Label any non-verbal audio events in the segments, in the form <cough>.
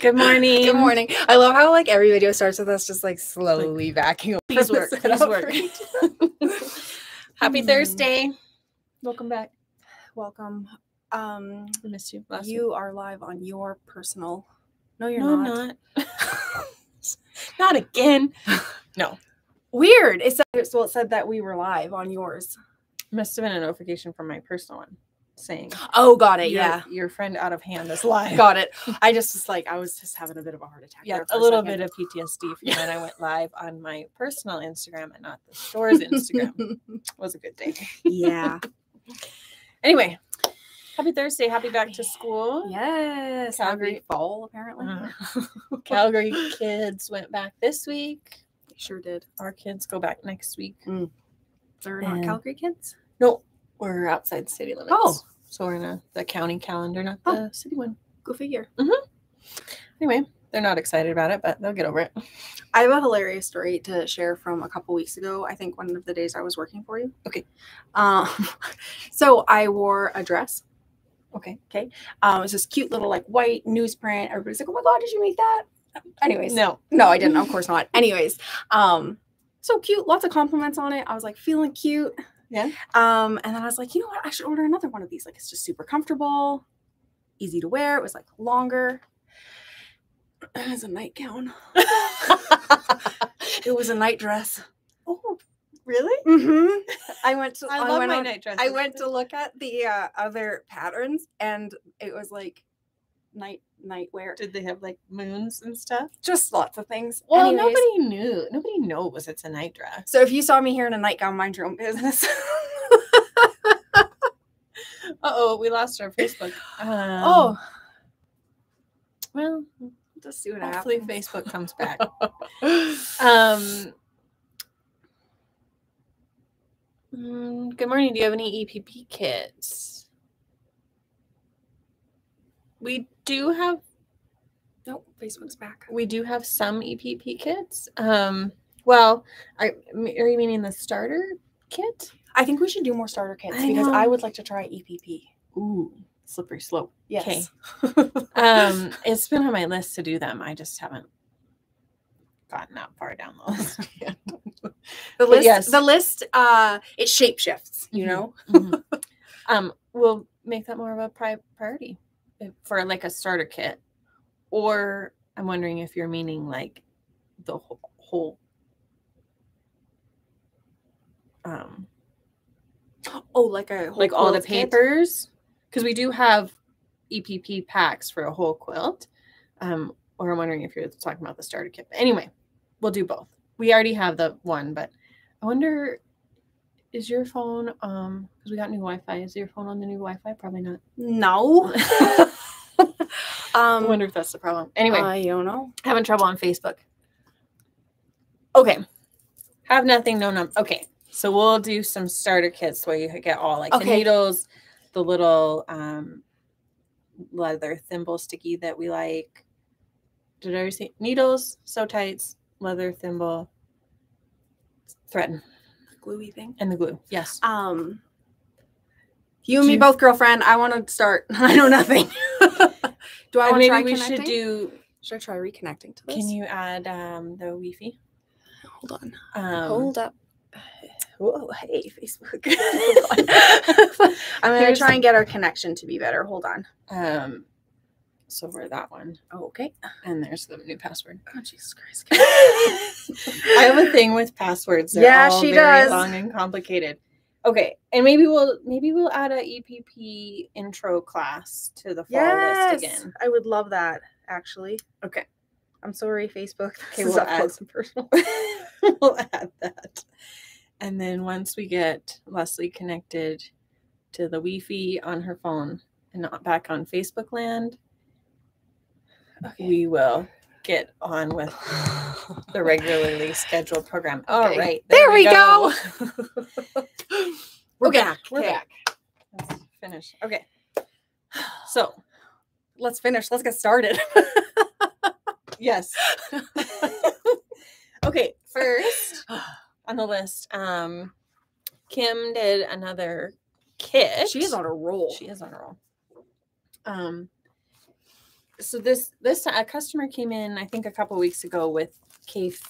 <laughs> Good morning. Good morning. I love how like every video starts with us just like slowly backing up. Please work. Please work. <laughs> Happy Hmm. Thursday. Welcome back. Welcome. Um, I missed you last week. you are live on your personal. No, you're No, not. I'm not. not <laughs> again. No. Weird. It said well, it said that we were live on yours. Must have been a notification from my personal one saying Oh, got it. your, Yeah, your friend out of hand is live. got it. <laughs> I just was like, I was just having a bit of a heart attack. yeah, a little bit of PTSD from when I went <laughs> live on my personal Instagram and not the store's Instagram. <laughs> was a good day. yeah. Anyway, happy Thursday. Happy back to school. Yes. Calgary. Happy fall, apparently. Uh-huh. Calgary kids went back this week. They sure did. Our kids go back next week. They're not Calgary kids. No, we're outside city limits. Oh. So we're in a, the county calendar, not Oh. the city one. Go figure. Anyway, they're not excited about it, but they'll get over it. I have a hilarious story to share from a couple weeks ago. I think one of the days I was working for you. Okay. Um, <laughs> so I wore a dress. Okay. Okay. Um, it was this cute little like white newsprint. Everybody's like, "Oh my god, did you make that?" Anyways, No. no, I didn't. Of course not. Anyways, um, so cute. Lots of compliments on it. I was like feeling cute. Yeah. Um, and then I was like, you know what? I should order another one of these. Like, it's just super comfortable, easy to wear. It was like longer. <clears throat> It was a nightgown. <laughs> It was a night dress. oh, really? Mm-hmm. I went to. I love went my on- night dresses. I went to look at the uh, other patterns, and it was like night nightwear. Did they have like moons and stuff? Just lots of things. Well, Anyways, nobody knew. Nobody knows it's a night dress. So if you saw me here in a nightgown, mind your own business. <laughs> Uh oh, we lost our Facebook. Um, oh, well, just see what hopefully happens. Facebook comes back. <laughs> Um. mm, Good morning. Do you have any EPP kits? We do have Nope, Facebook's back. we do have some EPP kits. Um, well, are, are you meaning the starter kit? I think we should do more starter kits I because I would like to try EPP. Ooh, slippery slope. Yes. <laughs> Um, it's been on my list to do them. I just haven't gotten that far down the list <laughs> yet. the But list. yes. The list. Uh, it shape shifts. You Mhm. know. Mhm. um, we'll make that more of a pri- priority for like a starter kit, or I'm wondering if you're meaning like the whole, whole um, Oh, like a whole like all the papers, because we do have EPP packs for a whole quilt. Um, or I'm wondering if you're talking about the starter kit. But anyway, we'll do both. We already have the one, but I wonder is your phone um because we got new Wi-Fi, is your phone on the new Wi-Fi? Probably not. No. <laughs> I um. wonder if that's the problem. Anyway, I don't know. having trouble on Facebook. Okay. Have nothing, no num. Okay. So we'll do some starter kits where you get all like the needles, the little um leather thimble sticky that we like. Did I already say needles, so tights, leather thimble, thread, Gluey thing. and the glue. Yes. Um. You and Do me you- both, girlfriend. I want to start. <laughs> I know nothing. <laughs> do I want to try maybe we connecting? should do. Should I try reconnecting to this? Can you add um the Wi-Fi? hold on? Um, hold up. Whoa, hey, Facebook. <laughs> I'm gonna Here's- try and get our connection to be better. Hold on. Um, so we're that one, Oh, okay. and there's the new password. Oh, Jesus Christ. I <laughs> have a thing with passwords. They're Yeah, all she very does. Long and complicated. Okay, and maybe we'll maybe we'll add a EPP intro class to the fall yes, list again. I would love that. Actually. Okay. I'm sorry, Facebook. Okay, we'll add- close and personal. <laughs> <laughs> we'll add that, and then once we get Lesley connected to the Wi-Fi on her phone and not back on Facebook land, Okay. we will get on with <laughs> the regularly scheduled program. All Okay. right, There, we go. We're Okay, back. We're Okay. back. Let's finish. Okay. So Let's finish. Let's get started. <laughs> yes. <laughs> okay. First on the list, um, Kim did another kit. she is on a roll. She is on a roll. Um, so this this a customer came in I think a couple weeks ago with Kaffe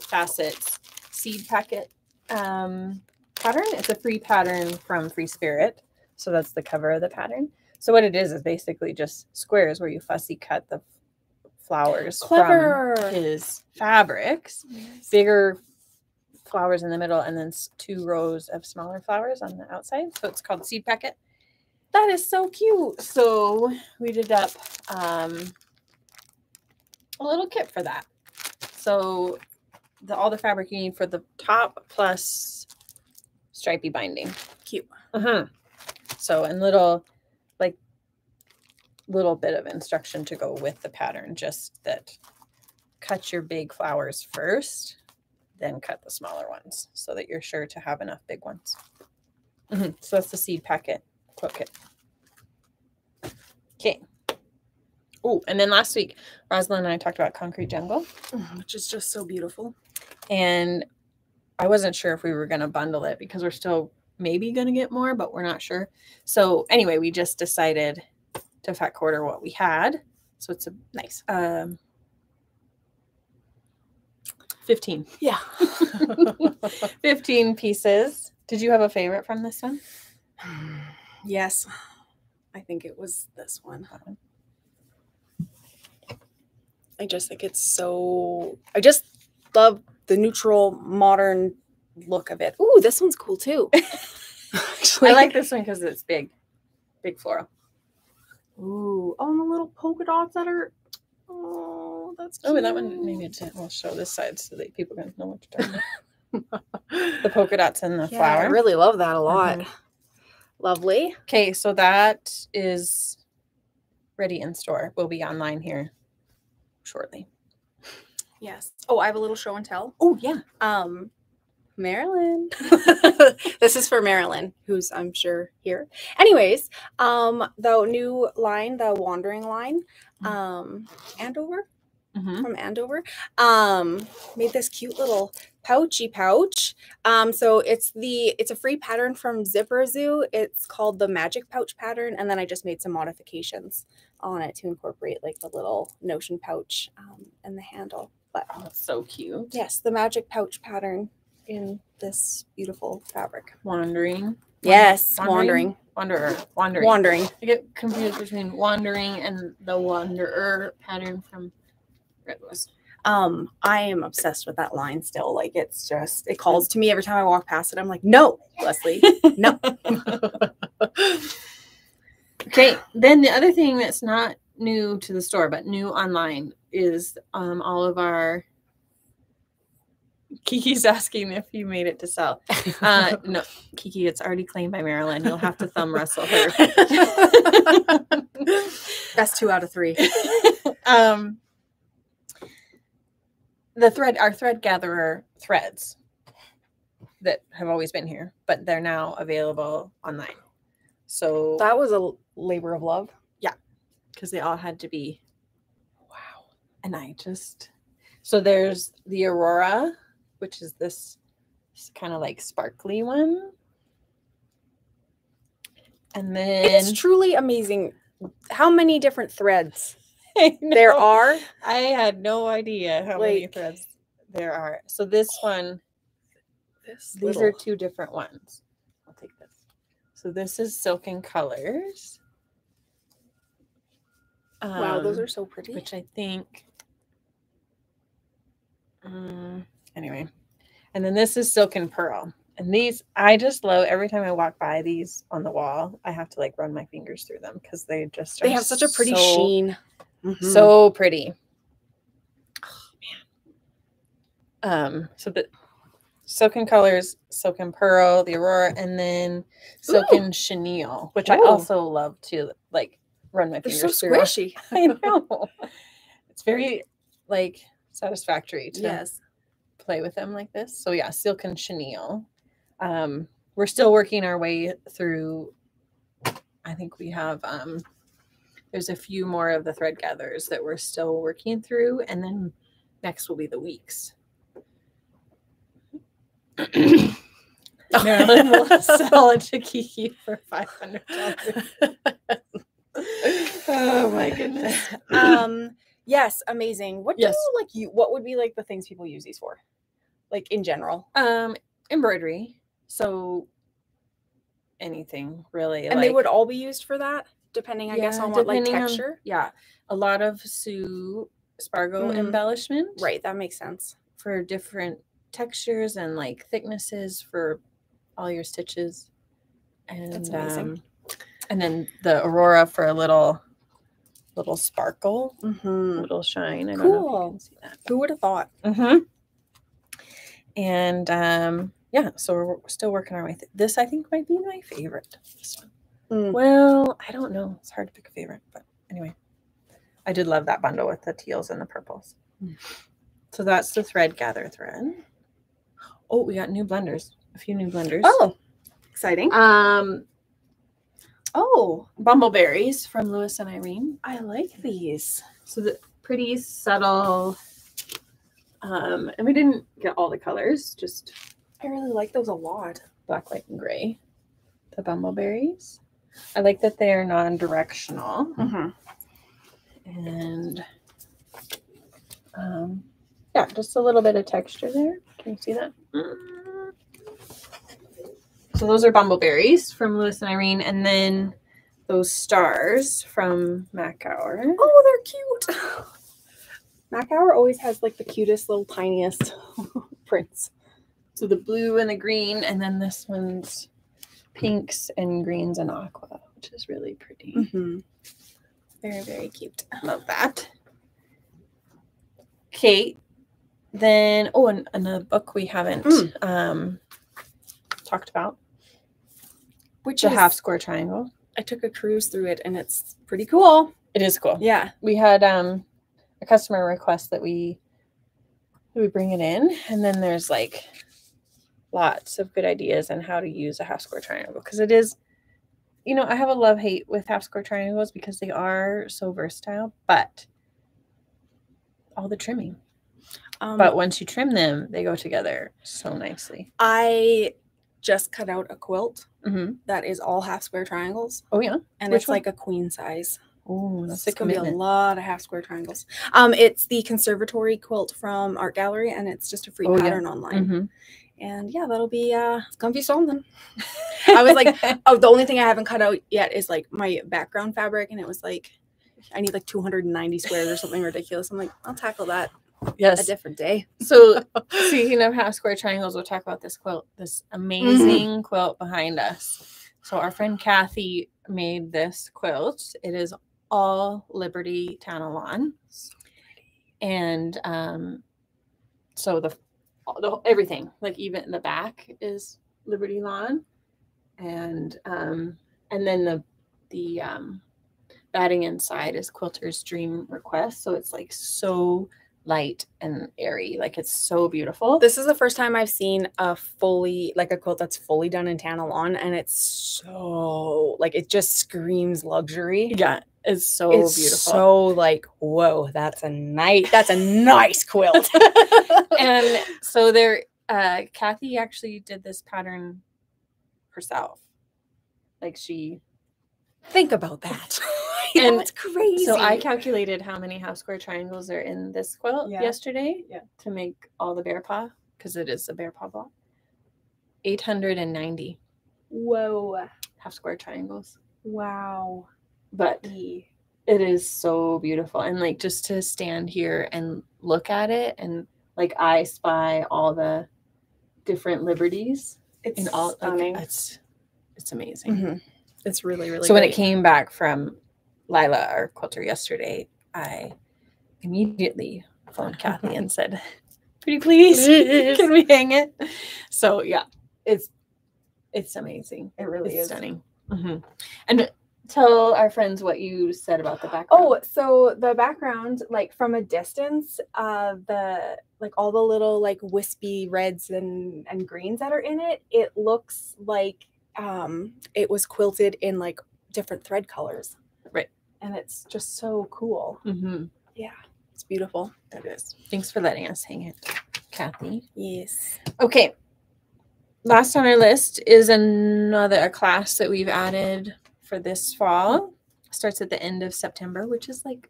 Fassett's seed packet um, pattern. It's a free pattern from Free Spirit, so that's the cover of the pattern. So what it is is basically just squares where you fussy cut the flowers Clever. from his fabrics, bigger flowers in the middle, and then two rows of smaller flowers on the outside. So it's called seed packet. That is so cute. So we did up um, a little kit for that. So the all the fabric you need for the top plus stripy binding. Cute. Uh-huh. So and little like little bit of instruction to go with the pattern, just that cut your big flowers first, then cut the smaller ones so that you're sure to have enough big ones. Mhm. So that's the seed packet quilt kit. Okay. Oh, and then last week, Rosalind and I talked about Concrete Jungle, Mm, Which is just so beautiful. and I wasn't sure if we were going to bundle it because we're still maybe going to get more, but we're not sure. So anyway, we just decided to fat quarter what we had. So it's a Nice. um, 15. Yeah. <laughs> 15 pieces. Did you have a favorite from this one? <sighs> yes. I think it was this one. I just think it's so. I just love the neutral, modern look of it. Ooh, this one's cool too. <laughs> Actually, I like this one because it's big, big floral. Ooh, oh, and the little polka dots that are. Oh, that's. Oh, and that one cute. maybe it's, we'll show this side so that people can know what you're <laughs> talking about. the polka dots and the Yeah, flower. I really love that a lot. Mhm. Lovely. Okay, so that is ready in store. We'll be online here shortly. Yes. Oh, I have a little show and tell. Oh yeah. Um, Marilyn. <laughs> this is for Marilyn, who's I'm sure here. Anyways, um, the new line, the wandering line, Mhm. um, Andover Mm-hmm. from Andover, um, made this cute little pouchy pouch. Um, so it's the it's a free pattern from Zipper Zoo. It's called the Magic Pouch pattern, and then I just made some modifications on it to incorporate like the little notion pouch um, and the handle. But Oh, that's so cute. yes, the Magic Pouch pattern in this beautiful fabric. Wandering. Yes, Wandering? wandering, Wanderer. Wandering. wandering. I get confused between wandering and the wanderer pattern from Um, I am obsessed with that line still. Like it's just it calls to me every time I walk past it. I'm like, no, Lesley, no. <laughs> Okay, then the other thing that's not new to the store but new online is um, all of our. Kiki's <laughs> asking if you made it to sell. Uh, <laughs> no, Kiki, it's already claimed by Marilyn. You'll have to thumb wrestle her. That's two out of three. um, the thread, our thread gatherer threads that have always been here, but they're now available online. So That was a labor of love. Yeah, because they all had to be wow and i just so there's the aurora which is this kind of like sparkly one and then It's truly amazing how many different threads <laughs> there are. i had no idea how many threads there are so this one This these are two different ones i'll take this so this is silken colors wow, those Um, are so pretty. which I think. Um, anyway, and then this is silk and pearl, and these I just love. Every time I walk by these on the wall, I have to like run my fingers through them because they just they are have such a pretty so- sheen. Mhm. so pretty. Oh man. Um. So the silken colors, silken pearl, the aurora, and then silken chenille, which I also love to like run my they're fingers so through. squishy. <laughs> I <laughs> know. It's very like satisfactory to Yes. play with them like this. So yeah, silk and chenille. Um, we're still working our way through. I think we have um, there's a few more of the thread gatherers that we're still working through, and then next will be the weeks. Marilyn <laughs> will sell it to Kiki for five hundred dollars. Oh my goodness. <laughs> um yes amazing what Yes. do like you what would be like the things people use these for like in general Um, embroidery. So anything really. and they would all be used for that depending i guess on what like depending on- texture yeah, a lot of Sue Spargo Mhm. embellishment. right that makes sense For different textures and like thicknesses for all your stitches. And That's amazing. um, and then the Aurora for a little little sparkle, mm-hmm. little shine. I don't know if Cool. you can see that. who would have thought Mm-hmm. And um, yeah, so we're still working our way. Th- this I think might be my favorite. This one. Mm. Well, I don't know. It's hard to pick a favorite, but anyway, I did love that bundle with the teals and the purples. Mm. So that's the thread gather thread. Oh, we got new blenders. A few new blenders. oh exciting um, oh bumbleberries from Lewis and Irene. i like these So the pretty subtle. Um, and we didn't get all the colors, just i really like those a lot black, white, and gray. The bumbleberries. I like that they are non-directional mm-hmm. and um, yeah, just a little bit of texture there. Can you see that? So those are bumbleberries from Lewis and Irene, and then those stars from Makower. oh they're cute <laughs> Makower always has like the cutest little tiniest <laughs> prints So the blue and the green, and then this one's pinks and greens and aqua, which is really pretty. mm-hmm. very very cute I Love that. Kate. Then oh, and, and a book we haven't Mm. um talked about. which The is half square triangle. I took a cruise through it and it's pretty cool. It is cool. Yeah. We had um a customer request that we that we bring it in, and then there's like lots of good ideas on how to use a half square triangle because it is you know, I have a love hate with half square triangles because they are so versatile, but all the trimming. Um, But once you trim them, they go together so nicely. I just cut out a quilt Mm-hmm. that is all half square triangles Oh yeah. and Which it's one? like a queen size. Oh, that's It's a gonna be a lot of half square triangles. Um, it's the conservatory quilt from Art Gallery and it's just a free Oh, yeah. pattern online. Mhm. And yeah, that'll be uh it's gonna be something. <laughs> I was like, <laughs> oh, the only thing I haven't cut out yet is like my background fabric, and it was like I need like 290 squares or something ridiculous. I'm like, I'll tackle that Yes, a different day. So <laughs> speaking of half square triangles, we'll talk about this quilt, this amazing quilt behind us. So our friend Kathy made this quilt. It is all Liberty Tana Lawn. And um so the, the everything, like even in the back is Liberty Lawn. And um and then the the um batting inside is Quilter's Dream Request. So it's like so light and airy. Like it's so beautiful. This is the first time I've seen a fully like a quilt that's fully done in Tana Lawn, and it's so like it just screams luxury. yeah, it's so it's beautiful. so like whoa, that's a nice that's a nice quilt. <laughs> and so there, uh, Kathy actually did this pattern herself. Like she, think about that. <laughs> And and it's crazy. so I calculated how many half square triangles are in this quilt Yeah. yesterday Yeah. to make all the bear paw because it is a bear paw block. 890 whoa, half square triangles. wow. But it is so beautiful. And like just to stand here and look at it and like I spy all the different liberties It's in all like, stunning. it's it's amazing. Mhm. It's really really. so when it came back from Lila, our quilter yesterday, I immediately phoned Kathy <laughs> and said, Pretty <laughs> please, can we hang it? So yeah, it's it's amazing. it really It's is. stunning. Mhm. And tell our friends what you said about the background. Oh, so the background, like from a distance, uh, the like all the little like wispy reds and and greens that are in it, it looks like um it was quilted in like different thread colors. Right. And it's just so cool. hmm Yeah, it's beautiful. That is. Thanks for letting us hang it, Kathy. Yes. Okay. Last on our list is another a class that we've added for this fall. starts at the end of September, which is like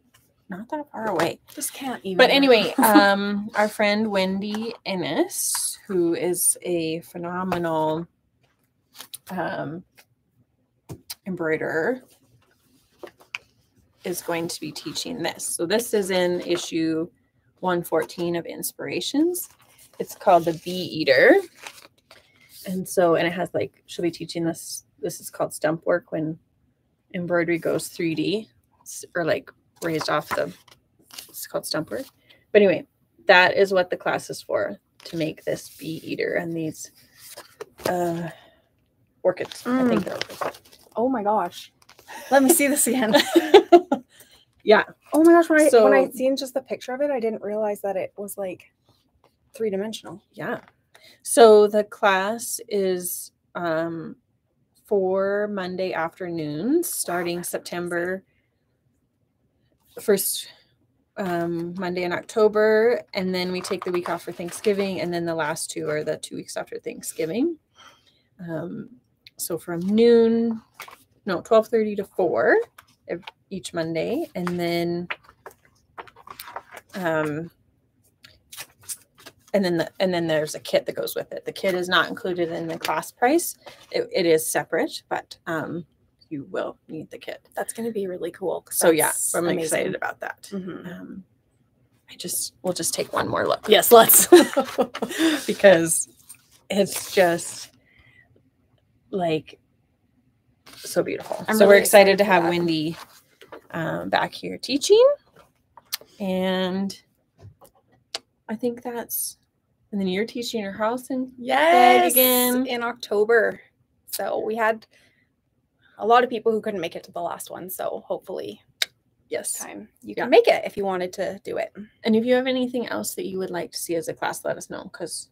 not that far away. Just can't even. But anyway, <laughs> um, our friend Wendy Ennis, who is a phenomenal um, embroiderer, is going to be teaching this. So this is in issue 114 of Inspirations. It's called the Bee Eater. And so, and it has like, she'll be teaching this. This is called stump work when embroidery goes 3D or like raised off the, it's called stump work. But anyway, that is what the class is for to make this bee eater and these uh, orchids. I think they're orchids. oh my gosh, let me see this again. <laughs> Yeah. Oh my gosh, when I when I So- seen just the picture of it, I didn't realize that it was like three dimensional. Yeah. So the class is um, for Monday afternoons starting that's September first um, Monday in October, and then we take the week off for Thanksgiving, and then the last two are the two weeks after Thanksgiving. Um, so from noon, no, twelve thirty to four each Monday, and then um, and then the, and then there's a kit that goes with it. The kit is not included in the class price. It, it is separate, but um, you will need the kit. That's gonna be really cool. So yeah, I'm amazing. excited about that. Mhm. Um, I just we'll just take one more look Yes, let's. <laughs> <laughs> because it's just like so beautiful. I'm so we're excited excited to have that. Wendy um, back here teaching, and I think that's. And then you're teaching your house and yes, again. in October. So we had a lot of people who couldn't make it to the last one. So hopefully, yes. time you Yeah. can make it if you wanted to do it. And if you have anything else that you would like to see as a class, let us know because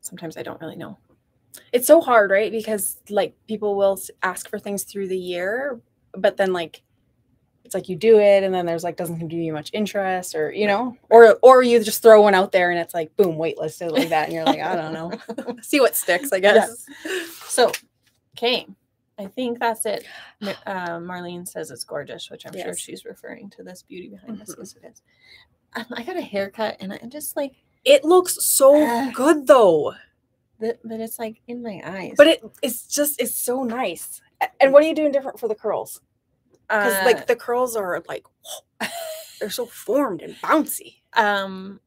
sometimes I don't really know. It's so hard, right? Because like people will ask for things through the year, but then like it's like you do it and then there's like doesn't give you much interest or you know or or you just throw one out there and it's like boom waitlisted like that and you're like i don't know <laughs> see what sticks i guess So, okay, I think that's it. Ma- Uh, Marlene says it's gorgeous, which I'm sure she's referring to this beauty behind us. Mhm. Yes, it is. Um, I got a haircut, and I'm just like, it looks so Ah. good though but, but it's like in my eyes. but it it's just it's so nice and what are you doing different for the curls because Uh, like the curls are like <laughs> they're so formed and bouncy um,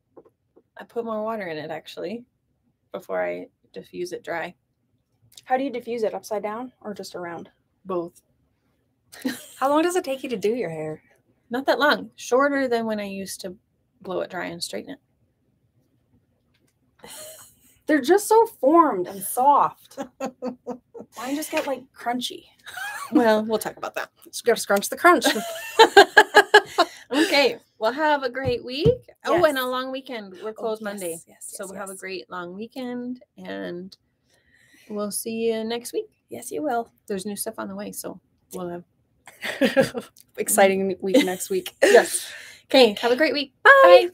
I put more water in it actually before I diffuse it dry. how do you diffuse it upside down or just around Both. how long <laughs> does it take you to do your hair Not that long. Shorter than when I used to blow it dry and straighten it. They're just so formed and soft. <laughs> Mine just get like crunchy. <laughs> Well, we'll talk about that. Scrunch the crunch. <laughs> <laughs> okay. Well, have a great week. Oh, and a long weekend. We're oh, closed Monday. Yes, yes, so yes, we'll have a great long weekend and we'll see you next week. Yes, you will. There's new stuff on the way. So we'll have. Exciting week next week. Yes. Okay. Have a great week. Bye. Bye.